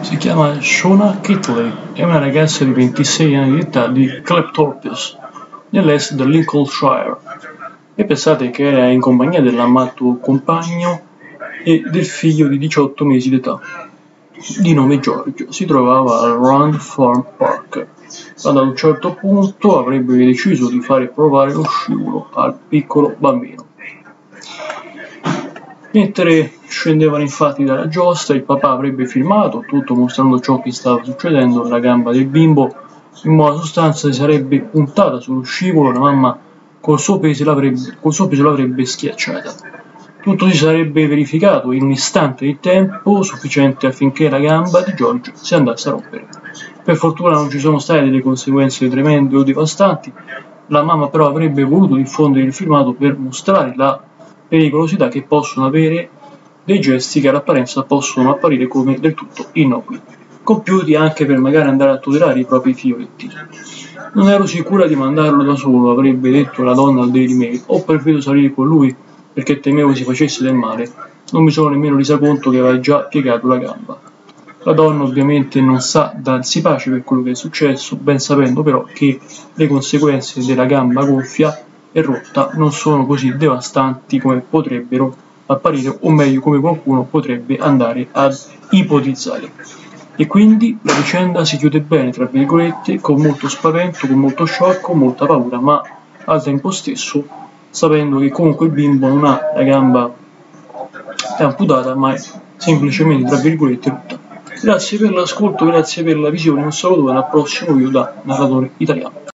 Si chiama Shona Kitley, è una ragazza di 26 anni di età di Cleptorpes, nell'est del Lincolnshire, e pensate che era in compagnia dell'amato compagno e del figlio di 18 mesi d'età, di nome Giorgio. Si trovava al Rand Farm Park, quando ad un certo punto avrebbe deciso di fare provare lo scivolo al piccolo bambino. Mentre scendevano infatti dalla giostra, il papà avrebbe filmato tutto mostrando ciò che stava succedendo, la gamba del bimbo in buona sostanza si sarebbe puntata sullo scivolo, la mamma col suo peso l'avrebbe, col suo peso l'avrebbe schiacciata. Tutto si sarebbe verificato in un istante di tempo sufficiente affinché la gamba di George si andasse a rompere. Per fortuna non ci sono state delle conseguenze tremende o devastanti, la mamma però avrebbe voluto diffondere il filmato per mostrare la pericolosità che possono avere dei gesti che all'apparenza possono apparire come del tutto innocui, compiuti anche per magari andare a tutelare i propri figlietti. Non ero sicura di mandarlo da solo, avrebbe detto la donna al Daily Mail, ho preferito salire con lui perché temevo si facesse del male. Non mi sono nemmeno resa conto che aveva già piegato la gamba. La donna ovviamente non sa darsi pace per quello che è successo, ben sapendo però che le conseguenze della gamba gonfia e rotta non sono così devastanti come potrebbero apparire, o meglio come qualcuno potrebbe andare ad ipotizzare. E quindi la vicenda si chiude bene, tra virgolette, con molto spavento, con molto shock, con molta paura, ma al tempo stesso sapendo che comunque il bimbo non ha la gamba amputata, ma è semplicemente, tra virgolette, rotta. Grazie per l'ascolto, grazie per la visione, un saluto e al prossimo video da narratore italiano.